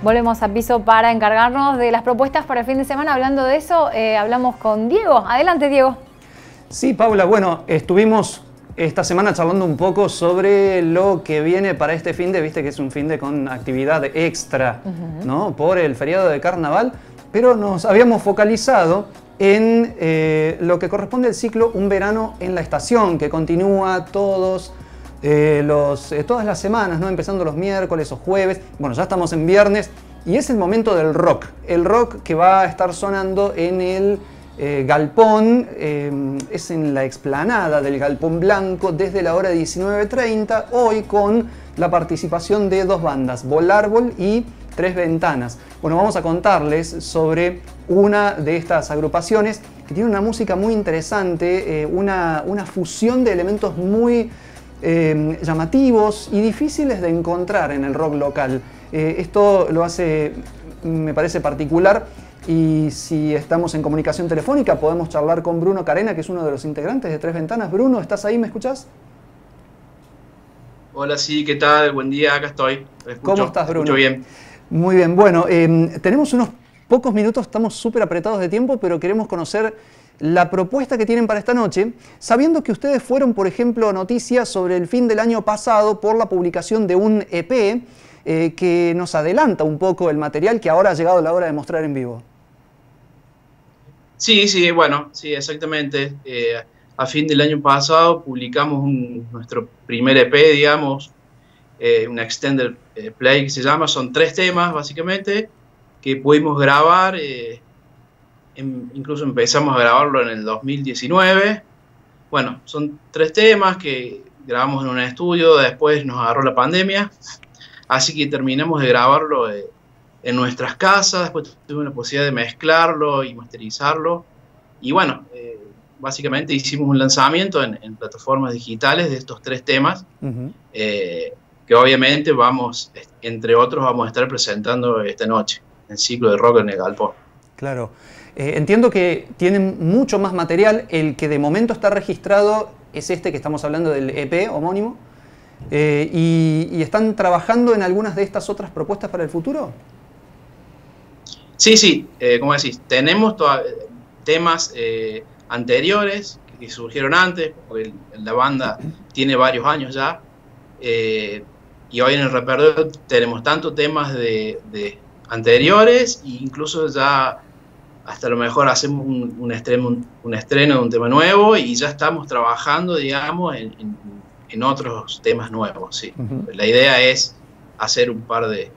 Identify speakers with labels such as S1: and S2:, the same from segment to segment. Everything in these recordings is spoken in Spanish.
S1: Volvemos a piso para encargarnos de las propuestas para el fin de semana. Hablando de eso, eh, hablamos con Diego. Adelante, Diego.
S2: Sí, Paula, bueno, estuvimos esta semana charlando un poco sobre lo que viene para este fin de, viste que es un fin de con actividad extra, ¿no? Por el feriado de carnaval, pero nos habíamos focalizado en eh, lo que corresponde al ciclo Un verano en la estación, que continúa todos eh, eh, todas las semanas, ¿no? empezando los miércoles o jueves. Bueno, ya estamos en viernes y es el momento del rock. El rock que va a estar sonando en el eh, Galpón, es en la explanada del Galpón Blanco desde la hora 19.30, hoy con la participación de dos bandas, Volárbol y Tres Ventanas. Bueno, vamos a contarles sobre una de estas agrupaciones que tiene una música muy interesante, una, una fusión de elementos muy Em, llamativos y difíciles de encontrar en el rock local. Eh, esto lo hace, me parece particular, y si estamos en comunicación telefónica podemos charlar con Bruno Carena, que es uno de los integrantes de Tres Ventanas. Bruno, ¿estás ahí? ¿Me escuchás?
S3: Hola, sí, ¿qué tal? Buen día, acá estoy.
S2: ¿Cómo estás, Bruno?
S3: bien.
S2: Muy bien, bueno, em, tenemos unos pocos minutos, estamos súper apretados de tiempo, pero queremos conocer la propuesta que tienen para esta noche, sabiendo que ustedes fueron, por ejemplo, noticias sobre el fin del año pasado por la publicación de un EP eh, que nos adelanta un poco el material que ahora ha llegado la hora de mostrar en vivo.
S3: Sí, sí, bueno, sí, exactamente. Eh, a fin del año pasado publicamos nuestro primer EP, digamos, eh, un extended play que se llama, son tres temas básicamente, que pudimos grabar Em, incluso empezamos a grabarlo en el 2019. Bueno, son tres temas que grabamos en un estudio, después nos agarró la pandemia, así que terminamos de grabarlo eh, en nuestras casas, después tuvimos la posibilidad de mezclarlo y masterizarlo. Y bueno, eh, básicamente hicimos un lanzamiento en, plataformas digitales de estos tres temas, eh, que obviamente vamos, entre otros, vamos a estar presentando esta noche, en el ciclo de rock en el Galpón.
S2: Claro. Eh, entiendo que tienen mucho más material. El que de momento está registrado es este que estamos hablando del EP homónimo. Eh, y, están trabajando en algunas de estas otras propuestas para el futuro?
S3: Sí, sí, eh, como decís, tenemos temas anteriores que surgieron antes, porque la banda tiene varios años ya, y hoy en el repertorio tenemos tanto temas de anteriores e incluso ya hasta lo mejor hacemos un, un, estreno, un, estreno de un tema nuevo y ya estamos trabajando, digamos, en, otros temas nuevos. ¿sí? La idea es hacer un par de,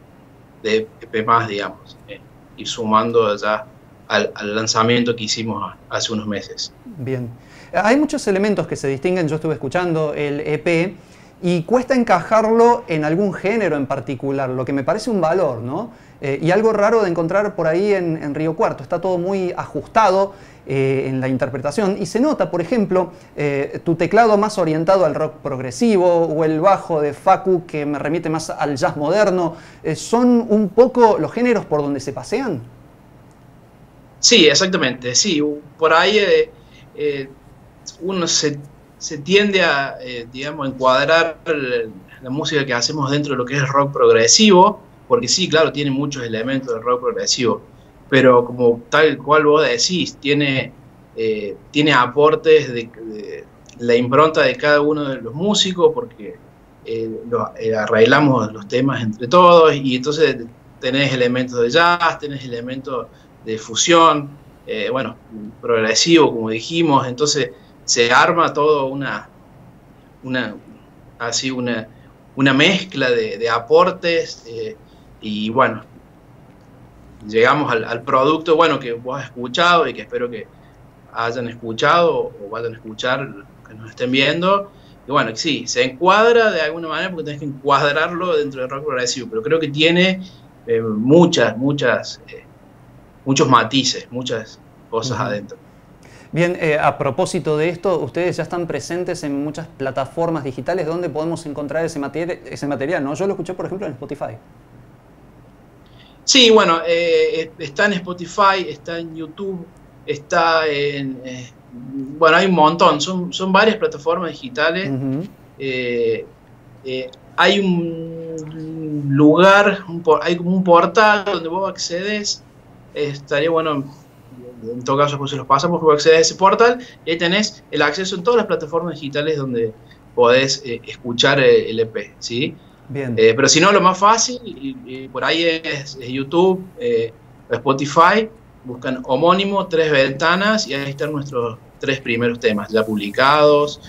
S3: de EP más, digamos, eh, y sumando ya al, lanzamiento que hicimos hace unos meses.
S2: Bien. Hay muchos elementos que se distinguen, yo estuve escuchando el EP y cuesta encajarlo en algún género en particular, lo que me parece un valor, ¿no? Eh, y algo raro de encontrar por ahí en, Río Cuarto, está todo muy ajustado eh, en la interpretación y se nota, por ejemplo, eh, tu teclado más orientado al rock progresivo o el bajo de Facu que me remite más al jazz moderno, ¿son un poco los géneros por donde se pasean?
S3: Sí, exactamente, sí, por ahí uno se se tiende a, eh, digamos, encuadrar la música que hacemos dentro de lo que es rock progresivo, porque sí, claro, tiene muchos elementos del rock progresivo, pero como tal cual vos decís, tiene, eh, tiene aportes de, la impronta de cada uno de los músicos, porque eh, arreglamos los temas entre todos, y entonces tenés elementos de jazz, tenés elementos de fusión, bueno, progresivo, como dijimos, entonces se arma todo una, una así una, una mezcla de, aportes eh, y bueno, llegamos al, producto bueno que vos has escuchado y que espero que hayan escuchado o vayan a escuchar que nos estén viendo. Y bueno, sí, se encuadra de alguna manera porque tenés que encuadrarlo dentro del rock progresivo, pero creo que tiene eh, muchas, muchas, eh, muchos matices, muchas cosas adentro.
S2: Bien, eh, a propósito de esto, ustedes ya están presentes en muchas plataformas digitales donde podemos encontrar ese, ese material, ¿no? Yo lo escuché, por ejemplo, en Spotify.
S3: Sí, bueno, eh, está en Spotify, está en YouTube, está en... Eh, bueno, hay un montón, son, son varias plataformas digitales. hay un un lugar, hay como un portal donde vos accedes, estaría bueno, en todo caso pues se los pasamos, vos accedes a ese portal y ahí tenés el acceso en todas las plataformas digitales donde podés eh, escuchar el EP, ¿sí? Bien. Eh, pero si no, lo más fácil, y, por ahí es, YouTube, eh, Spotify, buscan homónimo, tres ventanas, y ahí están nuestros tres primeros temas, ya publicados,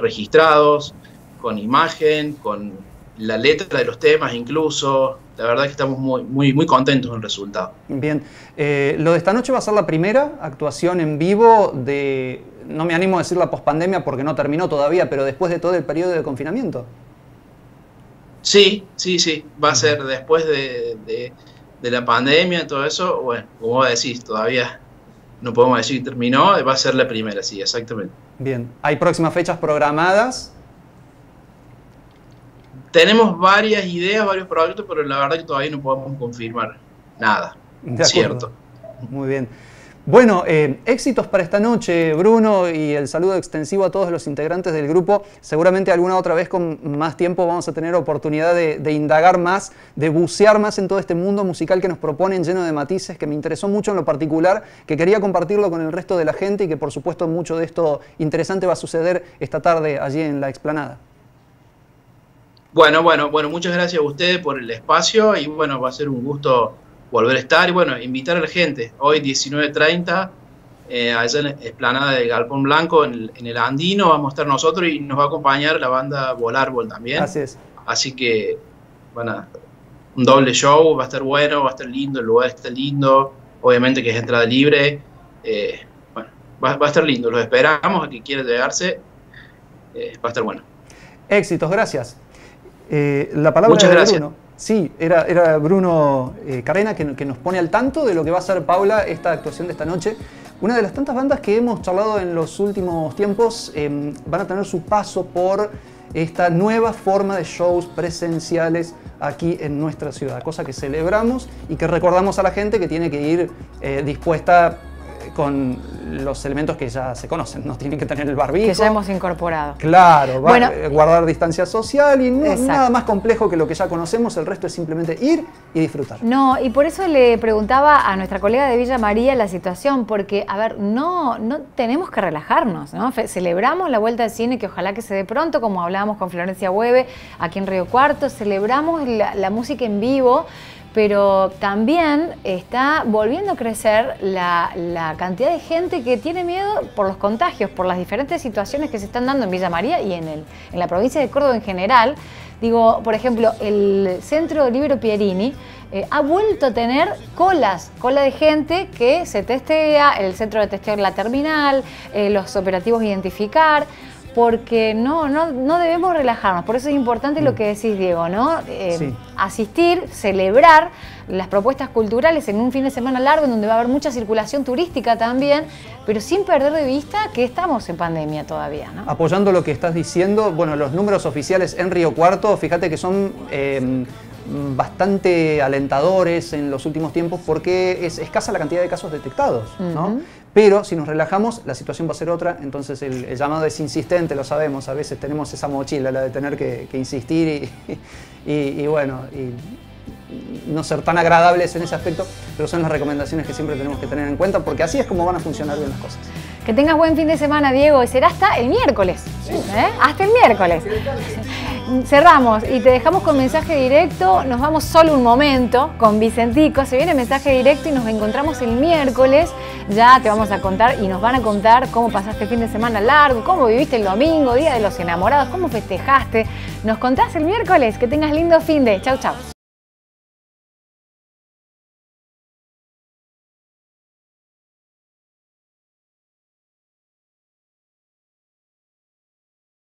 S3: registrados, con imagen, con la letra de los temas incluso. La verdad que estamos muy, muy, muy contentos con el resultado.
S2: Bien, eh, lo de esta noche va a ser la primera actuación en vivo de, no me animo a decir la pospandemia porque no terminó todavía, pero después de todo el periodo de confinamiento.
S3: Sí, sí, sí, va a ser después de, de, la pandemia y todo eso, bueno, como decís, todavía no podemos decir que terminó, va a ser la primera, sí, exactamente.
S2: Bien, ¿hay próximas fechas programadas?
S3: Tenemos varias ideas, varios proyectos, pero la verdad que todavía no podemos confirmar nada. Cierto.
S2: Muy bien. Bueno, eh, éxitos para esta noche, Bruno, y el saludo extensivo a todos los integrantes del grupo. Seguramente alguna otra vez con más tiempo vamos a tener oportunidad de, de, indagar más, de bucear más en todo este mundo musical que nos proponen lleno de matices, que me interesó mucho en lo particular, que quería compartirlo con el resto de la gente y que por supuesto mucho de esto interesante va a suceder esta tarde allí en la explanada.
S3: Bueno, bueno, bueno, muchas gracias a ustedes por el espacio y bueno, va a ser un gusto volver a estar y bueno, invitar a la gente. Hoy 19.30, eh, allá en la explanada de Galpón Blanco, en el, Andino, vamos a estar nosotros y nos va a acompañar la banda Volárbol también.
S2: Así es.
S3: Así que, bueno, un doble show, va a estar bueno, va a estar lindo, el lugar está lindo, obviamente que es entrada libre. Eh, bueno, va, a estar lindo, los esperamos, a quien quiera llegarse, eh, va a estar bueno.
S2: Éxitos, gracias. Eh, la palabra
S3: Muchas gracias.
S2: Bruno. Sí, era, era Bruno eh, Carena que, nos pone al tanto de lo que va a ser Paula esta actuación de esta noche. Una de las tantas bandas que hemos charlado en los últimos tiempos em, van a tener su paso por esta nueva forma de shows presenciales aquí en nuestra ciudad, cosa que celebramos y que recordamos a la gente que tiene que ir eh, dispuesta con los elementos que ya se conocen, no tienen que tener el barbijo.
S1: Que ya hemos incorporado.
S2: Claro, guardar distancia social y no nada más complejo que lo que ya conocemos, el resto es simplemente ir y disfrutar.
S1: No, y por eso le preguntaba a nuestra colega de Villa María la situación, porque, a ver, no, no tenemos que relajarnos, ¿no? Celebramos la vuelta al cine, que ojalá que se dé pronto, como hablábamos con Florencia Hueve aquí en Río Cuarto, celebramos la música en vivo, pero también está volviendo a crecer la, cantidad de gente que tiene miedo por los contagios, por las diferentes situaciones que se están dando en Villa María y en, el, en la provincia de Córdoba en general. Digo, por ejemplo, el Centro Libero Pierini eh, ha vuelto a tener colas, cola de gente que se testea, el centro de testeo en la terminal, eh, los operativos identificar porque no, no, no debemos relajarnos. Por eso es importante lo mm. que decís, Diego, ¿no? Eh, asistir, celebrar las propuestas culturales en un fin de semana largo en donde va a haber mucha circulación turística también, pero sin perder de vista que estamos en pandemia todavía. ¿no?
S2: Apoyando lo que estás diciendo, bueno, los números oficiales en Río Cuarto, fíjate que son... Eh, bastante alentadores en los últimos tiempos porque es escasa la cantidad de casos detectados, ¿no? Pero si nos relajamos, la situación va a ser otra, entonces el, llamado es insistente, lo sabemos, a veces tenemos esa mochila, la de tener que, insistir y, y, bueno, y no ser tan agradables en ese aspecto, pero son las recomendaciones que siempre tenemos que tener en cuenta porque así es como van a funcionar bien las cosas.
S1: Que tengas buen fin de semana, Diego, y será hasta el miércoles. ¿eh? Hasta el miércoles. Cerramos y te dejamos con mensaje directo. Nos vamos solo un momento con Vicentico. Se viene mensaje directo y nos encontramos el miércoles. Ya te vamos a contar y nos van a contar cómo pasaste el fin de semana largo, cómo viviste el domingo, Día de los Enamorados, cómo festejaste. Nos contás el miércoles. Que tengas lindo fin de. Chau, chau.